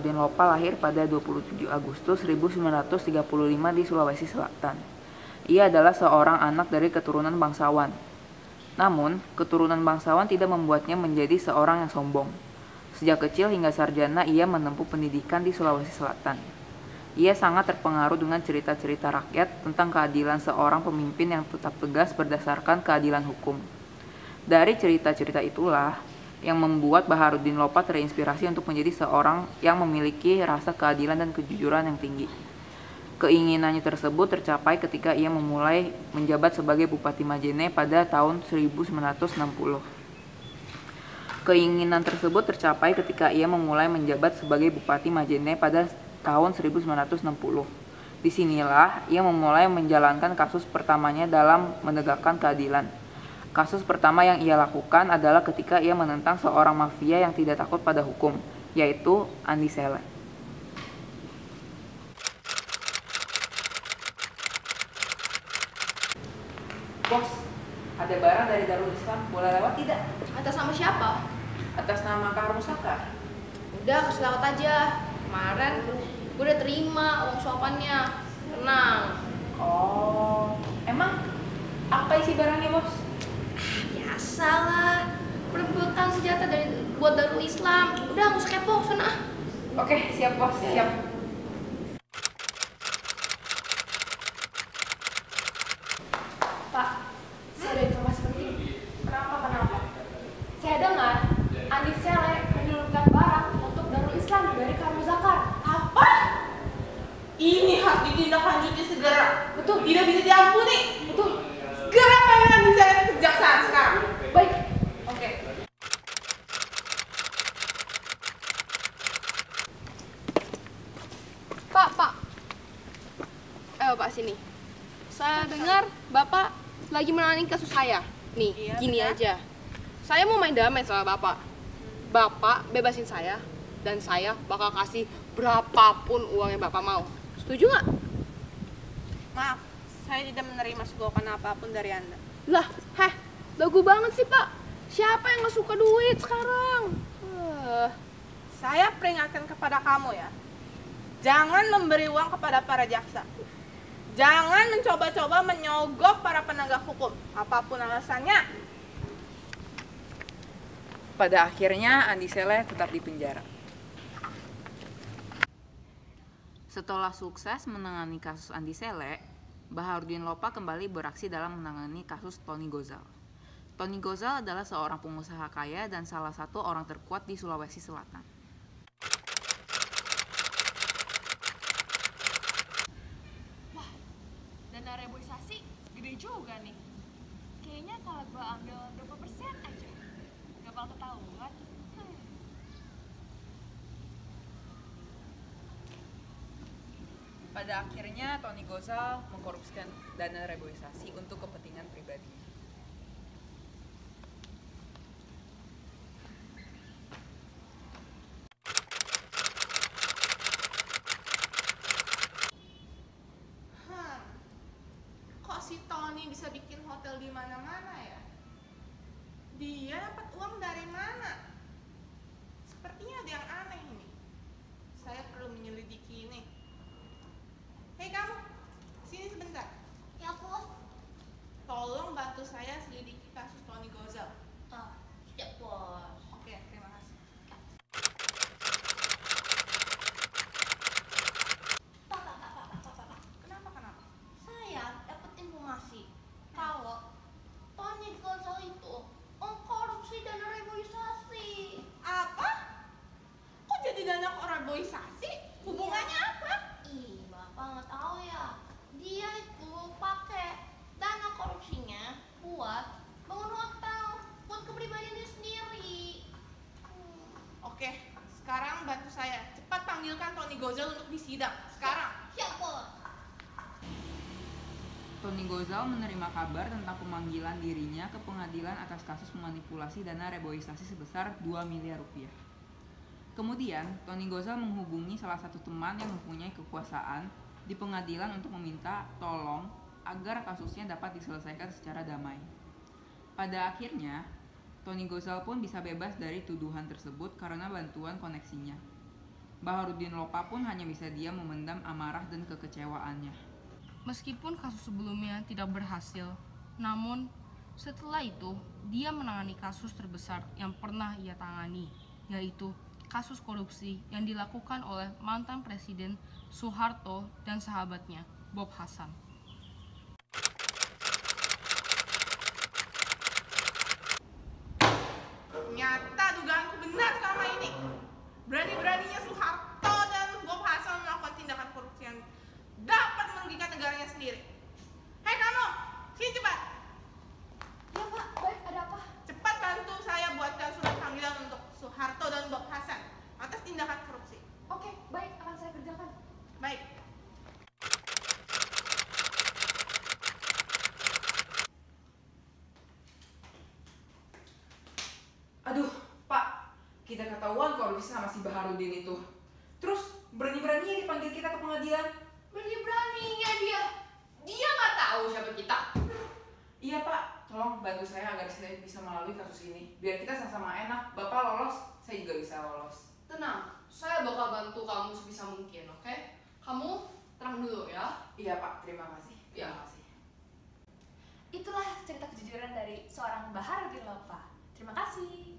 Lopa lahir pada 27 Agustus 1935 di Sulawesi Selatan. Ia adalah seorang anak dari keturunan bangsawan. Namun, keturunan bangsawan tidak membuatnya menjadi seorang yang sombong. Sejak kecil hingga sarjana ia menempuh pendidikan di Sulawesi Selatan. Ia sangat terpengaruh dengan cerita-cerita rakyat tentang keadilan seorang pemimpin yang tetap tegas berdasarkan keadilan hukum. Dari cerita-cerita itulah, yang membuat Baharudin Lopa terinspirasi untuk menjadi seorang yang memiliki rasa keadilan dan kejujuran yang tinggi. Keinginannya tersebut tercapai ketika ia memulai menjabat sebagai Bupati Majene pada tahun 1960. Keinginan tersebut tercapai ketika ia memulai menjabat sebagai Bupati Majene pada tahun 1960. Di sinilah ia memulai menjalankan kasus pertamanya dalam menegakkan keadilan Kasus pertama yang ia lakukan adalah ketika ia menentang seorang mafia yang tidak takut pada hukum, yaitu Andi Sele. Bos, ada barang dari Darul Islam, boleh lewat tidak? Atas nama siapa? Atas nama Kak Musaka. Udah, kasih lewat aja. Kemarin gue udah terima uang suapannya. Tenang. Oh, emang apa isi barangnya bos? Salah. Perebutan senjata dari buat Darul Islam. Udah, nggak usah kepo, sana. Oke, siap bos, siap. Pak, saya ada informasi penting. Kenapa, kenapa? Saya dengar Andi Sele menurunkan barang untuk Darul Islam dari Karmu Zakar. Apa? Ini harus ditindaklanjuti segera. Betul. Tidak bisa diampuni. Betul. Segera panggil Andi saya ke kejaksaan sekarang. Baik. Oke. Pak, Pak. Eh, Pak sini. Saya dengar Bapak lagi menangani kasus saya. Nih, Iya, gini benar. aja. Saya mau main damai sama Bapak. Bapak bebasin saya dan saya bakal kasih berapapun uang yang Bapak mau. Setuju nggak? Maaf, saya tidak menerima sugokan apa pun dari Anda. Lah, heh, lagu banget sih, Pak. Siapa yang nggak suka duit sekarang? Eh, Saya peringatkan kepada kamu ya. Jangan memberi uang kepada para jaksa. Jangan mencoba-coba menyogok para penegak hukum. Apa pun alasannya. Pada akhirnya Andi Sele tetap di penjara. Setelah sukses menangani kasus Andi Sele, Baharudin Lopa kembali beraksi dalam menangani kasus Tony Gozal. Tony Gozal adalah seorang pengusaha kaya dan salah satu orang terkuat di Sulawesi Selatan. dana reboisasi gede juga nih kayaknya kalau gue ambil 20% aja gak bakal ketahuan. Pada akhirnya Tony Gozal mengkorupsikan dana reboisasi untuk kepentingan pribadi. Si Tony bisa bikin hotel di mana-mana ya? Dia dapat uang dari mana? Sepertinya ada yang aneh ini. Saya perlu menyelidiki ini. Hei kamu, sini sebentar. ya, Bos. Tolong bantu saya selidiki kasus Tony Gozal. Ah, siap, Bos. Oke, terima kasih. Pak, pak, pak, pak, pak, pak, pak. Kenapa kenapa? Saya dapat informasi kalau Tony Gonzal itu mengkorupsi dana reboisasi. Apa? Kok jadi dana reboisasi? Hubungannya apa? Ih, bapak nggak tahu ya. Dia itu pakai dana korupsinya buat bangun hotel buat kepribadiannya sendiri. Hmm, Oke, sekarang bantu saya. Cepat panggilkan Tony Gozal untuk disidang. Sekarang. siap bos. Tony Gozal menerima kabar tentang pemanggilan dirinya ke pengadilan atas kasus memanipulasi dana reboisasi sebesar 2 miliar rupiah. Kemudian, Tony Gozal menghubungi salah satu teman yang mempunyai kekuasaan di pengadilan untuk meminta tolong agar kasusnya dapat diselesaikan secara damai. Pada akhirnya, Tony Gozal pun bisa bebas dari tuduhan tersebut karena bantuan koneksinya. Baharudin Lopa pun hanya bisa diam memendam amarah dan kekecewaannya. Meskipun kasus sebelumnya tidak berhasil, namun setelah itu dia menangani kasus terbesar yang pernah ia tangani, yaitu kasus korupsi yang dilakukan oleh mantan Presiden Soeharto dan sahabatnya Bob Hasan. Ternyata dugaanku benar selama ini. Berani-beraninya Soeharto dan Bob Hasan melakukan tindakan korupsi yang dapat merugikan negaranya sendiri. Hei kamu, sini cepat. Ya pak, baik ada apa? Cepat bantu saya buatkan surat panggilan untuk Soeharto dan Bob Hasan atas tindakan korupsi. Oke, baik akan saya kerjakan. Baik. Aduh, Pak, kita ketahuan korupsi sama si Baharudin itu. Terus berani-beraninya dipanggil kita ke pengadilan. Berani-beraninya dia. Dia nggak tahu siapa kita. Iya Pak, tolong bantu saya agar saya bisa melalui kasus ini. Biar kita sama-sama enak. Bapak lolos, saya juga bisa lolos. Tenang, saya bakal bantu kamu sebisa mungkin, oke? Kamu tenang dulu ya. Iya Pak, terima kasih. Iya. Terima kasih. Itulah cerita kejujuran dari seorang Baharudin Lopa. Terima kasih.